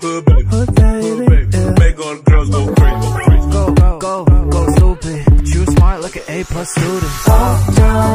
Hood baby, Hood baby, yeah. make all the girls go crazy, go crazy. Go, go, go, go stupid. But you smart like an A plus student. Oh, like